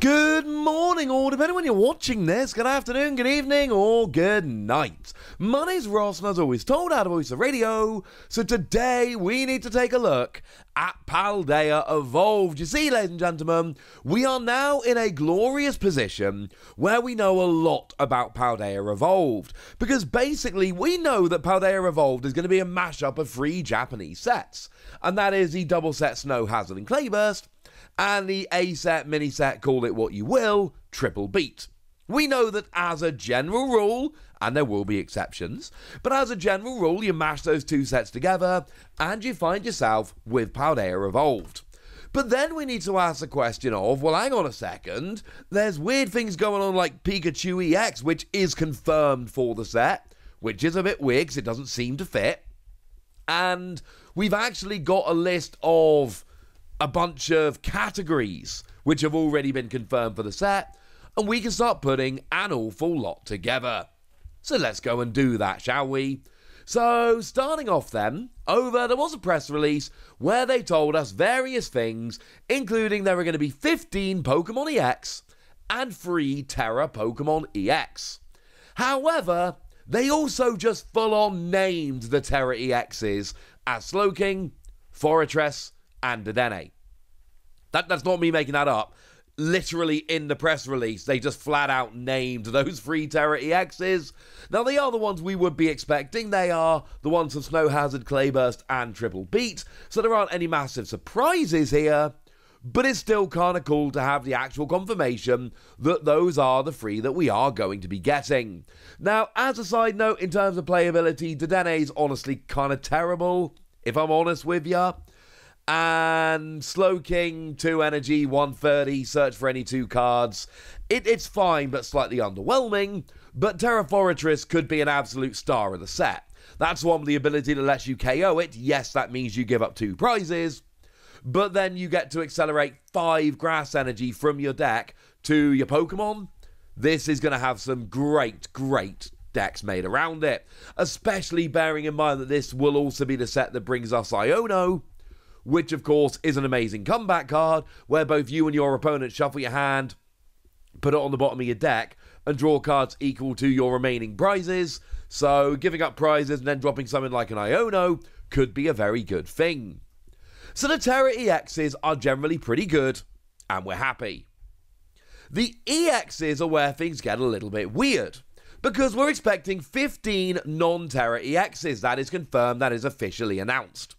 Good morning, or depending when you're watching this, good afternoon, good evening, or good night. My name's Ross, and as always told out of Voice of Radio, so today we need to take a look at Paldea Evolved. You see, ladies and gentlemen, we are now in a glorious position where we know a lot about Paldea Evolved, because basically we know that Paldea Evolved is going to be a mashup of three Japanese sets, and that is the double set Snow Hazard and Clayburst, and the A set, mini set, call it what you will, triple beat. We know that as a general rule, and there will be exceptions, but as a general rule, you mash those two sets together and you find yourself with Paldea Evolved. But then we need to ask the question of, well, hang on a second, there's weird things going on like Pikachu EX, which is confirmed for the set, which is a bit weird because it doesn't seem to fit. And we've actually got a list of a bunch of categories which have already been confirmed for the set, and we can start putting an awful lot together. So let's go and do that, shall we? So, starting off then, over there was a press release where they told us various things, including there were going to be 15 Pokemon EX and 3 Tera Pokemon EX. However, they also just full on named the Tera EXs as Slowking, Forretress, and Dedenne. That, that's not me making that up. Literally in the press release, they just flat out named those three Tera EXs. Now, they are the ones we would be expecting. They are the ones of Snow Hazard, Clayburst, and Triple Beat. So there aren't any massive surprises here. But it's still kind of cool to have the actual confirmation that those are the three that we are going to be getting. Now, as a side note, in terms of playability, Dedenne's honestly kind of terrible, if I'm honest with you. And Slowking, 2 energy, 130, search for any two cards. It, it's fine, but slightly underwhelming. But Tera Forretress could be an absolute star of the set. That's one with the ability to let you KO it. Yes, that means you give up two prizes. But then you get to accelerate 5 grass energy from your deck to your Pokemon. This is going to have some great, great decks made around it. Especially bearing in mind that this will also be the set that brings us Iono which of course is an amazing comeback card where both you and your opponent shuffle your hand, put it on the bottom of your deck, and draw cards equal to your remaining prizes. So giving up prizes and then dropping something like an Iono could be a very good thing. So the Tera EXs are generally pretty good, and we're happy. The EXs are where things get a little bit weird. Because we're expecting 15 non Tera EXs. That is confirmed, that is officially announced.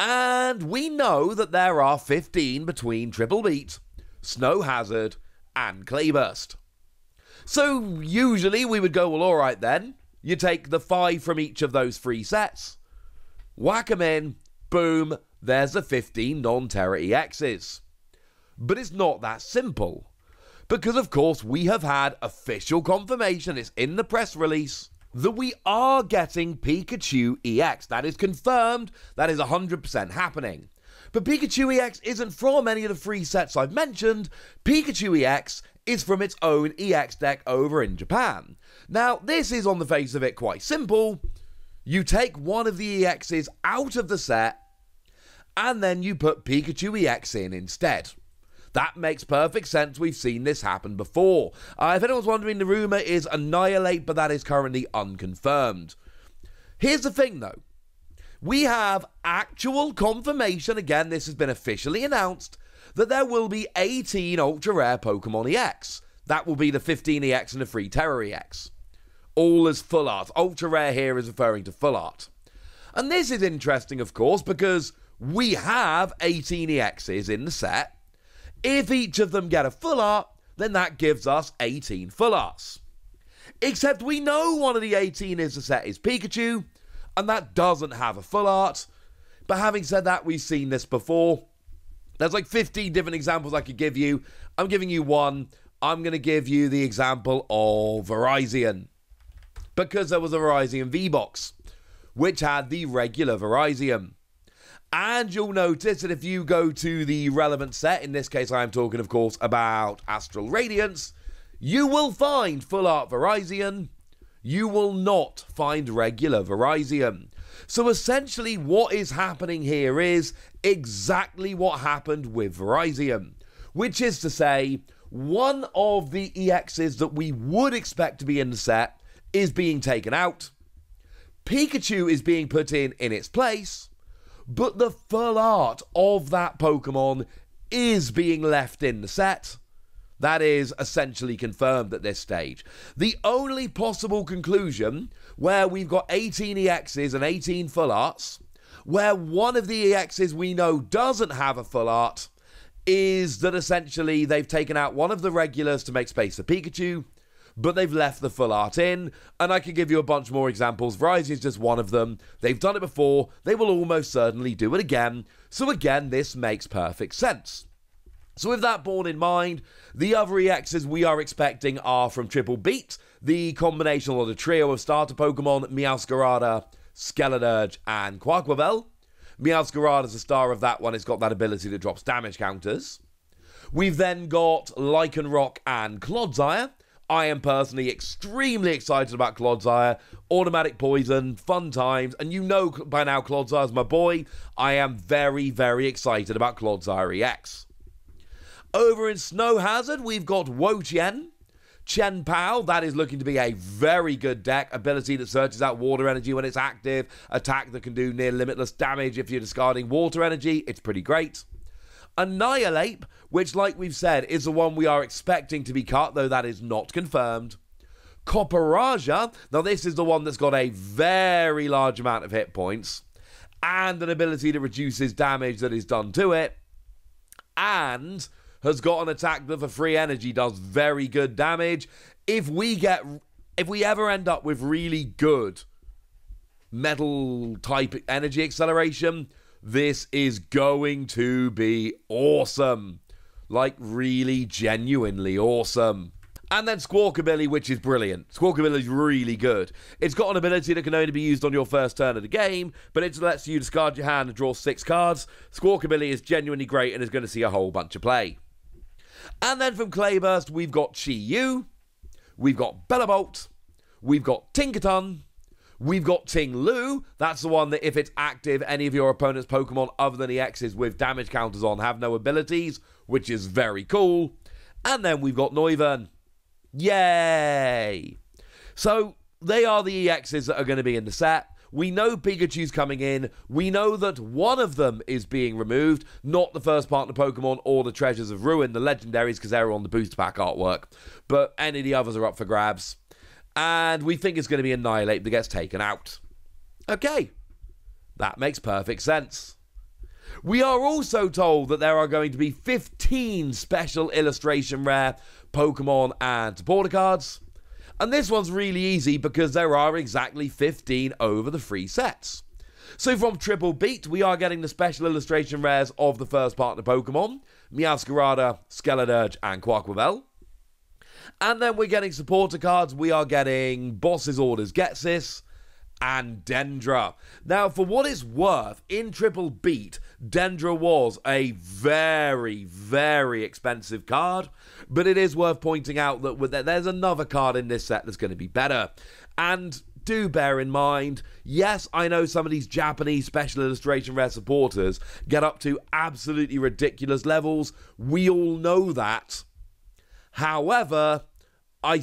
And we know that there are 15 between Triple Beat, Snow Hazard, and Clayburst. So usually we would go, well, alright then. You take the five from each of those three sets, whack them in, boom, there's the 15 non Tera EXs. But it's not that simple. Because, of course, we have had official confirmation, it's in the press release, that we are getting Pikachu EX. That is confirmed. That is 100% happening. But Pikachu EX isn't from any of the free sets I've mentioned. Pikachu EX is from its own EX deck over in Japan. Now, this is on the face of it quite simple. You take one of the EXs out of the set, and then you put Pikachu EX in instead. That makes perfect sense. We've seen this happen before. Uh, if anyone's wondering, the rumour is Annihilape, but that is currently unconfirmed. Here's the thing, though. We have actual confirmation, again, this has been officially announced, that there will be 18 ultra rare Pokemon EX. That will be the 15 EX and the 3 Tera EX. All as full art. Ultra rare here is referring to full art. And this is interesting, of course, because we have 18 EXs in the set. If each of them get a full art, then that gives us 18 full arts. Except we know one of the 18 is the set is Pikachu, and that doesn't have a full art. But having said that, we've seen this before. There's like 15 different examples I could give you. I'm giving you one. I'm going to give you the example of Virizion. Because there was a Virizion V-Box, which had the regular Virizion. And you'll notice that if you go to the relevant set, in this case, I am talking, of course, about Astral Radiance, you will find Full Art Virizion. You will not find regular Virizion. So essentially, what is happening here is exactly what happened with Virizion, which is to say, one of the EXs that we would expect to be in the set is being taken out. Pikachu is being put in in its place, but the full art of that Pokemon is being left in the set. That is essentially confirmed at this stage. The only possible conclusion where we've got 18 EXs and 18 full arts, where one of the EXs we know doesn't have a full art, is that essentially they've taken out one of the regulars to make space for Pikachu, but they've left the full art in. And I could give you a bunch more examples. Virizion is just one of them. They've done it before, they will almost certainly do it again. So, again, this makes perfect sense. So, with that borne in mind, the other EXs we are expecting are from Triple Beat, the combination or the trio of starter Pokemon Meowscarada, Skeledirge, and. Meowscarada is the star of that one, it's got that ability that drops damage counters. We've then got Lycanroc and Clodsire. I am personally extremely excited about Clodsire. Automatic poison, fun times, and you know by now Clodsire's my boy. I am very, very excited about Clodsire EX. Over in Snow Hazard, we've got Wo-Chien. Chien-Pao, that is looking to be a very good deck. Ability that searches out water energy when it's active. Attack that can do near limitless damage if you're discarding water energy. It's pretty great. Annihilape, which, like we've said, is the one we are expecting to be cut, though that is not confirmed. Copperajah, now this is the one that's got a very large amount of hit points and an ability that reduces damage that is done to it. And has got an attack that for free energy does very good damage. If we get if we ever end up with really good metal type energy acceleration, this is going to be awesome. Like really genuinely awesome. And then Squawkabilly, which is brilliant. Squawkabilly is really good. It's got an ability that can only be used on your first turn of the game, but it lets you discard your hand and draw six cards. Squawkabilly is genuinely great and is going to see a whole bunch of play. And then from Clayburst, we've got Chi Yu, we've got Bellibolt, we've got Tinkaton, we've got Ting Lu. That's the one that, if it's active, any of your opponent's Pokemon other than the X's with damage counters on have no abilities, which is very cool. And then we've got Noivern. Yay! So they are the EXs that are going to be in the set. We know Pikachu's coming in. We know that one of them is being removed, not the first partner Pokemon or the Treasures of Ruin, the legendaries, because they're on the booster pack artwork. But any of the others are up for grabs. And we think it's going to be Annihilape that gets taken out. Okay. That makes perfect sense. We are also told that there are going to be 15 special illustration rare Pokemon and supporter cards. And this one's really easy because there are exactly 15 over the free sets. So from Triple Beat, we are getting the special illustration rares of the first partner Pokemon, Meowscarada, Skeledirge, and Quaquaval. And then we're getting supporter cards. We are getting Boss's Orders Ghetsis, and Dendra. Now, for what it's worth, in Triple Beat, Dendra was a very, very expensive card, but it is worth pointing out that there's another card in this set that's going to be better. And do bear in mind, yes, I know some of these Japanese special illustration rare supporters get up to absolutely ridiculous levels. We all know that. However, I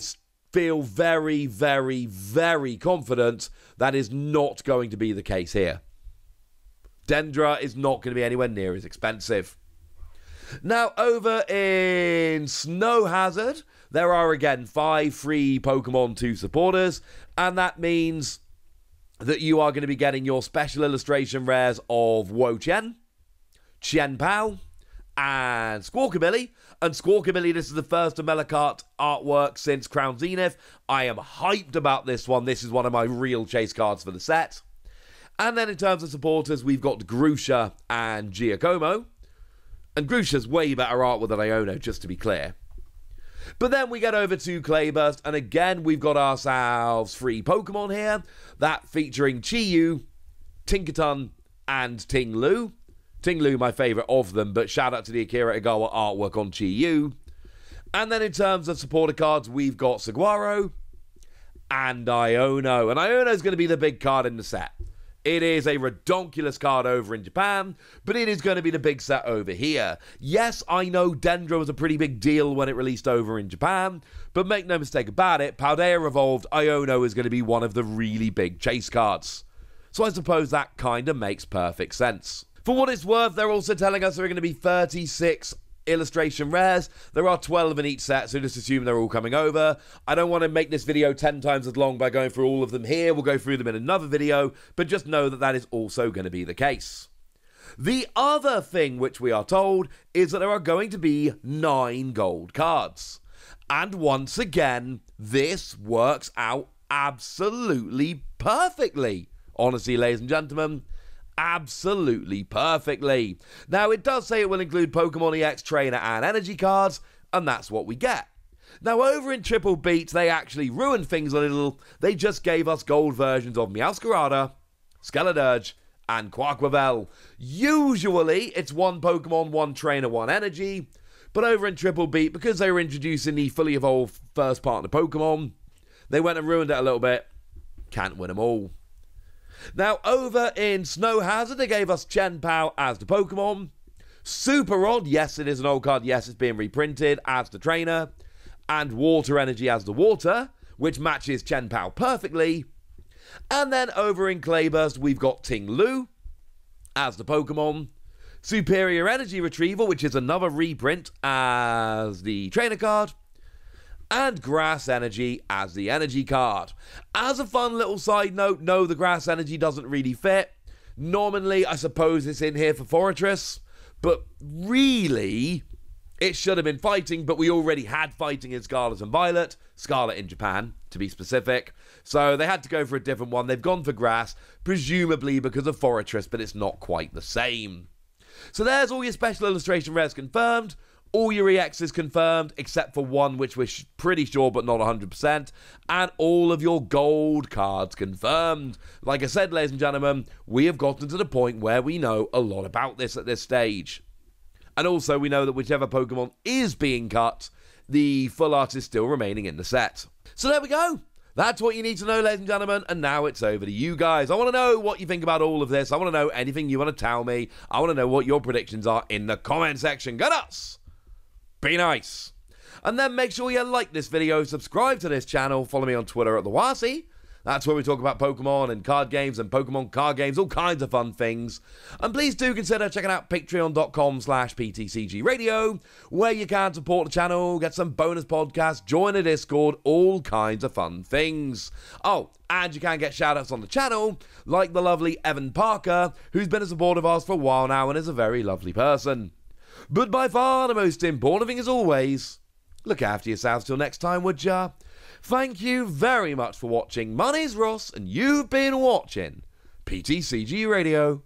feel very, very, very confident that is not going to be the case here. Dendra is not going to be anywhere near as expensive. Now, over in Snow Hazard, there are again five free Pokemon 2 supporters, and that means that you are going to be getting your special illustration rares of Wo Chien, Chien-Pao, and Squawkabilly. And Squawkabilly, this is the first Amelicart artwork since Crown Zenith. I am hyped about this one. This is one of my real chase cards for the set. And then in terms of supporters, we've got Grusha and Giacomo. And Grusha's way better artwork than Iono, just to be clear. But then we get over to Clayburst, and again, we've got ourselves free Pokemon here. That featuring Chi-Yu, Tinkaton, and Ting Lu. Ting Lu, my favourite of them, but shout out to the Akira Egawa artwork on Chi Yu. And then in terms of supporter cards, we've got Saguaro and Iono. And Iono is going to be the big card in the set. It is a redonkulous card over in Japan, but it is going to be the big set over here. Yes, I know Dendra was a pretty big deal when it released over in Japan, but make no mistake about it, Paldea Evolved Iono is going to be one of the really big chase cards. So I suppose that kind of makes perfect sense. For what it's worth, they're also telling us there are going to be 36 illustration rares. There are 12 in each set, so just assume they're all coming over. I don't want to make this video 10 times as long by going through all of them here. We'll go through them in another video, but just know that that is also going to be the case. The other thing which we are told is that there are going to be nine gold cards. And once again, this works out absolutely perfectly. Honestly, ladies and gentlemen, absolutely perfectly. Now, it does say it will include Pokemon EX Trainer and Energy cards, and that's what we get. Now, over in Triple Beat, they actually ruined things a little. They just gave us gold versions of Meowscarada, Skeledirge, and Quaquaval. Usually, it's one Pokemon, one Trainer, one Energy. But over in Triple Beat, because they were introducing the fully evolved first partner Pokemon, they went and ruined it a little bit. Can't win them all. Now, over in Snow Hazard, they gave us Chien Pao as the Pokemon. Super Rod, yes, it is an old card. Yes, it's being reprinted as the trainer. And Water Energy as the water, which matches Chien Pao perfectly. And then over in Clayburst, we've got Ting Lu as the Pokemon. Superior Energy Retrieval, which is another reprint as the trainer card and Grass Energy as the energy card. As a fun little side note, no, the Grass Energy doesn't really fit. Normally, I suppose it's in here for Forretress, but really, it should have been fighting, but we already had fighting in Scarlet and Violet, Scarlet in Japan, to be specific. So they had to go for a different one. They've gone for Grass, presumably because of Forretress, but it's not quite the same. So there's all your special illustration rares confirmed. All your EXs confirmed, except for one, which we're pretty sure but not 100%. And all of your gold cards confirmed. Like I said, ladies and gentlemen, we have gotten to the point where we know a lot about this at this stage. And also, we know that whichever Pokemon is being cut, the full art is still remaining in the set. So there we go. That's what you need to know, ladies and gentlemen. And now it's over to you guys. I want to know what you think about all of this. I want to know anything you want to tell me. I want to know what your predictions are in the comment section. Get us! Be nice. And then make sure you like this video, subscribe to this channel, follow me on Twitter at the Wasi. That's where we talk about Pokemon and card games and Pokemon card games, all kinds of fun things. And please do consider checking out patreon.com slash ptcgradio, where you can support the channel, get some bonus podcasts, join a Discord, all kinds of fun things. Oh, and you can get shoutouts on the channel, like the lovely Evan Parker, who's been a supporter of ours for a while now and is a very lovely person. But by far the most important thing, as always, look after yourselves till next time, would ya? Thank you very much for watching. My name's Ross, and you've been watching PTCG Radio.